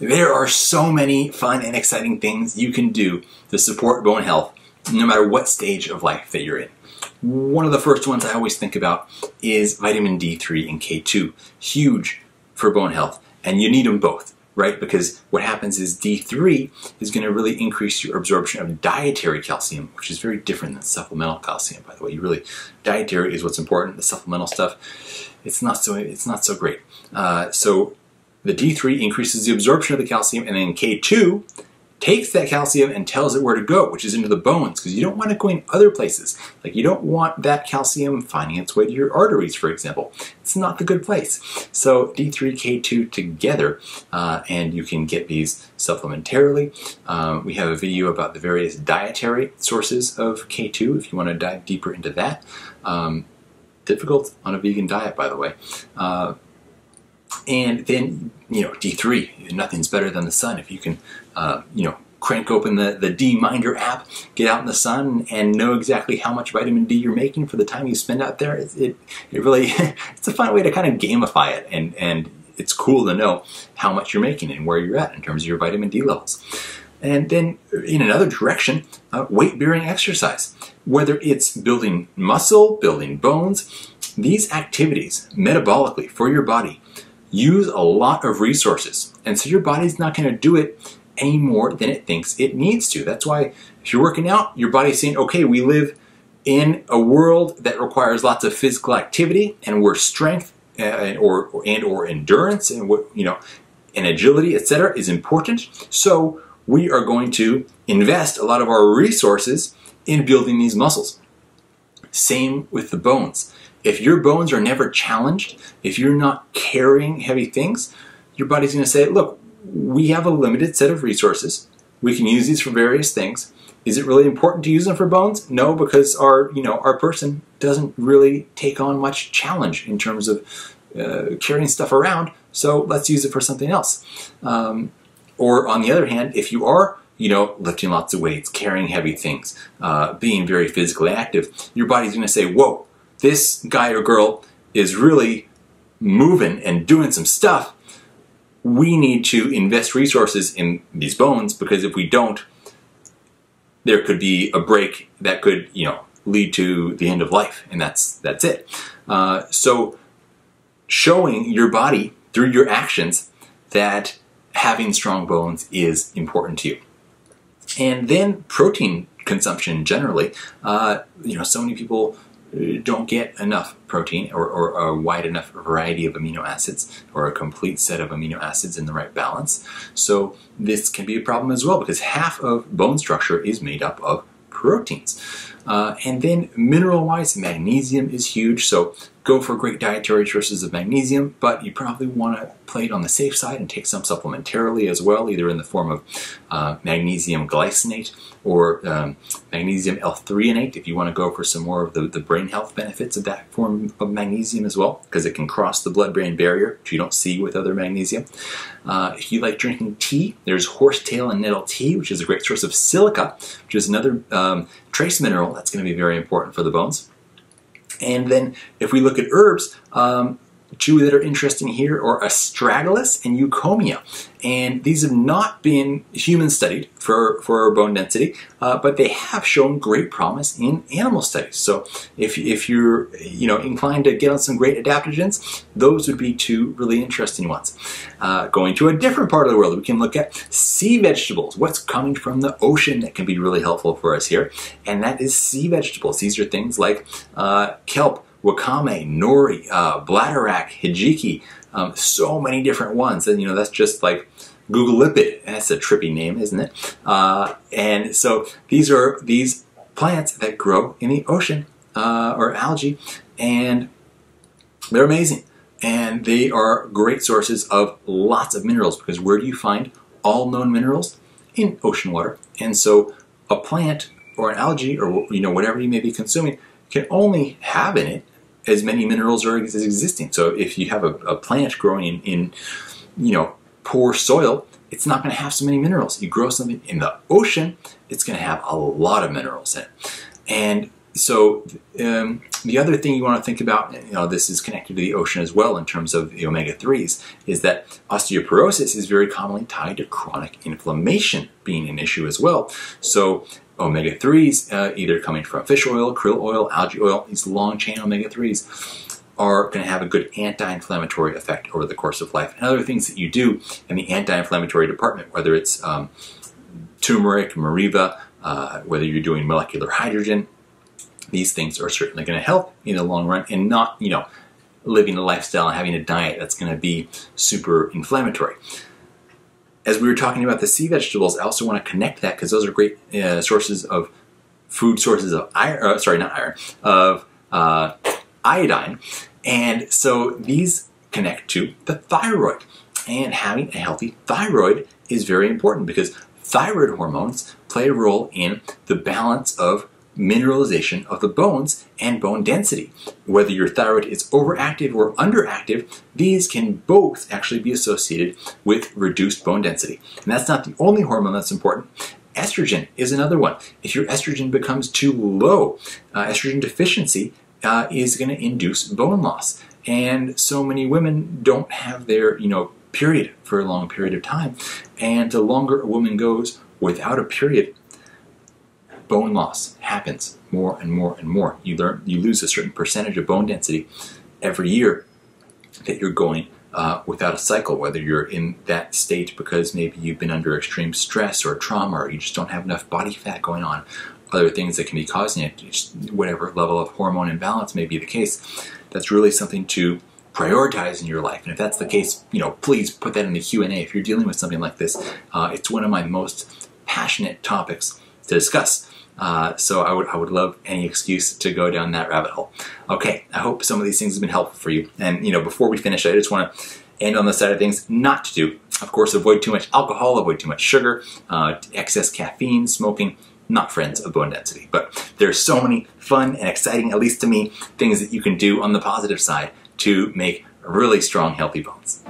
There are so many fun and exciting things you can do to support bone health no matter what stage of life that you're in. One of the first ones I always think about is vitamin D3 and K2. Huge for bone health, and you need them both, right? Because what happens is D3 is going to really increase your absorption of dietary calcium, which is very different than supplemental calcium, by the way. You really, dietary is what's important. The supplemental stuff, it's not so, it's not so great. Uh, so the D3 increases the absorption of the calcium, and then K2 takes that calcium and tells it where to go, which is into the bones, because you don't want it going other places. Like you don't want that calcium finding its way to your arteries, for example. It's not the good place. So D3, K2 together, uh, and you can get these supplementarily. Um, we have a video about the various dietary sources of K2 if you want to dive deeper into that. Um, difficult on a vegan diet, by the way. Uh, and then, you know, D3, nothing's better than the sun. If you can, uh, you know, crank open the, the D-Minder app, get out in the sun, and know exactly how much vitamin D you're making for the time you spend out there, it, it, it really, it's a fun way to kind of gamify it. And, and it's cool to know how much you're making and where you're at in terms of your vitamin D levels. And then in another direction, uh, weight bearing exercise. Whether it's building muscle, building bones, these activities metabolically for your body use a lot of resources. And so your body's not going to do it any more than it thinks it needs to. That's why if you're working out, your body's saying, okay, we live in a world that requires lots of physical activity and where strength uh, or, or, and or endurance and what you know and agility etc is important so we are going to invest a lot of our resources in building these muscles same with the bones if your bones are never challenged, if you're not carrying heavy things, your body's going to say, look, we have a limited set of resources. We can use these for various things. Is it really important to use them for bones? No, because our, you know, our person doesn't really take on much challenge in terms of uh, carrying stuff around. So let's use it for something else. Um, or on the other hand, if you are you know, lifting lots of weights, carrying heavy things, uh, being very physically active, your body's going to say, whoa, this guy or girl is really moving and doing some stuff, we need to invest resources in these bones because if we don't, there could be a break that could, you know, lead to the end of life, and that's that's it. Uh, so, showing your body through your actions that having strong bones is important to you, and then protein consumption generally. Uh, you know, so many people don't get enough protein or, or, a wide enough variety of amino acids or a complete set of amino acids in the right balance. So this can be a problem as well because half of bone structure is made up of proteins. Uh, and then mineral wise, magnesium is huge. So go for great dietary sources of magnesium, but you probably want to play it on the safe side and take some supplementarily as well, either in the form of uh, magnesium glycinate or um, magnesium L-threonate if you want to go for some more of the, the brain health benefits of that form of magnesium as well, because it can cross the blood-brain barrier, which you don't see with other magnesium. Uh, if you like drinking tea, there's horsetail and nettle tea, which is a great source of silica, which is another um, trace mineral that's going to be very important for the bones. And then if we look at herbs, um, two that are interesting here are astragalus and eucommia. And these have not been human studied for, for bone density, uh, but they have shown great promise in animal studies. So if, if you're you know inclined to get on some great adaptogens, those would be two really interesting ones. Uh, going to a different part of the world, we can look at sea vegetables, what's coming from the ocean that can be really helpful for us here. And that is sea vegetables. These are things like uh, kelp, wakame, nori, uh, hijiki, um, so many different ones. And you know, that's just like Guggulipid. That's a trippy name, isn't it? Uh, and so these are these plants that grow in the ocean uh, or algae, and they're amazing. And they are great sources of lots of minerals because where do you find all known minerals? In ocean water. And so a plant or an algae or you know whatever you may be consuming can only have in it as many minerals are as existing. So if you have a, a plant growing in, in, you know, poor soil, it's not going to have so many minerals. You grow something in the ocean, it's going to have a lot of minerals in it. And so um, the other thing you want to think about, you know, this is connected to the ocean as well in terms of the omega-3s, is that osteoporosis is very commonly tied to chronic inflammation being an issue as well. So omega-3s, uh, either coming from fish oil, krill oil, algae oil, these long-chain omega-3s, are going to have a good anti-inflammatory effect over the course of life. And other things that you do in the anti-inflammatory department, whether it's um, turmeric, Meriva, uh, whether you're doing molecular hydrogen, these things are certainly going to help in the long run and not, you know, living a lifestyle and having a diet that's going to be super inflammatory. As we were talking about the sea vegetables, I also want to connect that because those are great uh, sources of food sources of iron, uh, sorry, not iron, of uh, iodine. And so these connect to the thyroid. And having a healthy thyroid is very important because thyroid hormones play a role in the balance of mineralization of the bones and bone density. Whether your thyroid is overactive or underactive, these can both actually be associated with reduced bone density. And that's not the only hormone that's important. Estrogen is another one. If your estrogen becomes too low, uh, estrogen deficiency uh, is going to induce bone loss. And so many women don't have their, you know, period for a long period of time. And the longer a woman goes without a period, bone loss happens more and more and more. You learn, you lose a certain percentage of bone density every year that you're going uh, without a cycle, whether you're in that state because maybe you've been under extreme stress or trauma, or you just don't have enough body fat going on, other things that can be causing it, whatever level of hormone imbalance may be the case. That's really something to prioritize in your life. And if that's the case, you know, please put that in the Q&A. If you're dealing with something like this, uh, it's one of my most passionate topics to discuss. Uh, so I would, I would love any excuse to go down that rabbit hole. Okay, I hope some of these things have been helpful for you. And you know, before we finish, I just want to end on the side of things not to do. Of course, avoid too much alcohol, avoid too much sugar, uh, excess caffeine, smoking, not friends of bone density. But there's so many fun and exciting, at least to me, things that you can do on the positive side to make really strong, healthy bones.